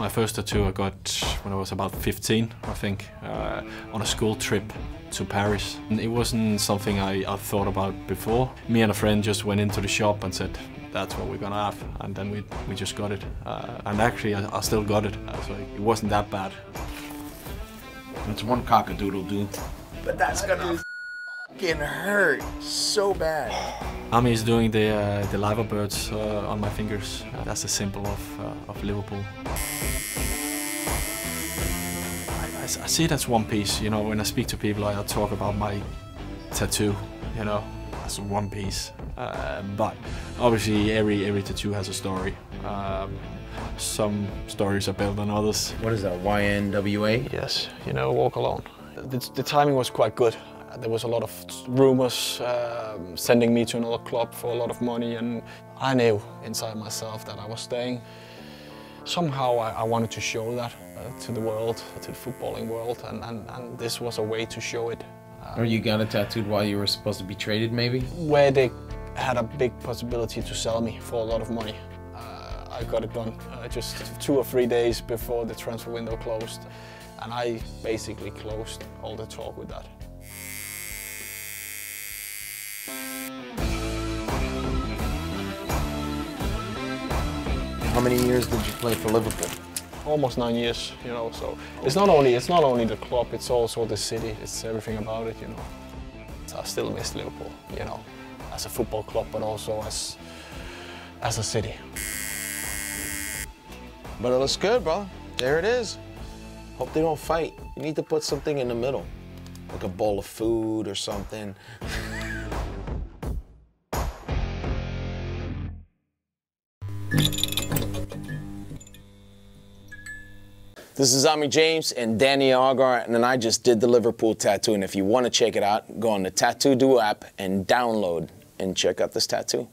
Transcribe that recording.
My first tattoo I got when I was about 15, I think, uh, on a school trip to Paris. And it wasn't something I, I, thought about before. Me and a friend just went into the shop and said, that's what we're gonna have. And then we, we just got it. Uh, and actually, I, I, still got it, uh, so it wasn't that bad. It's one cockadoodle, dude. But that's gonna fucking hurt so bad. Ami is doing the uh, the liver birds uh, on my fingers. Uh, that's the symbol of uh, of Liverpool. I, I, I, see it as one piece. You know, when I speak to people, I, I talk about my tattoo. You know, as one piece. Uh, but obviously, every every tattoo has a story. Um, some stories are better than others. What is that? YNWA? Yes. You know, walk alone. The, the timing was quite good. There was a lot of rumors um, sending me to another club for a lot of money and I knew inside myself that I was staying. Somehow I, I wanted to show that uh, to the world, to the footballing world, and, and, and this was a way to show it. Um, or you got it tattooed while you were supposed to be traded maybe? Where they had a big possibility to sell me for a lot of money. Uh, I got it done uh, just two or three days before the transfer window closed. And I basically closed all the talk with that. How many years did you play for Liverpool? Almost nine years, you know. So it's not only it's not only the club, it's also the city. It's everything about it, you know. So I still miss Liverpool, you know, as a football club, but also as as a city. But it looks good, bro. There it is. Hope they don't fight. You need to put something in the middle, like a bowl of food or something. This is Ami James and Danny Agger, and I just did the Liverpool tattoo. And if you want to check it out, go on the Tattoodo app and download and check out this tattoo.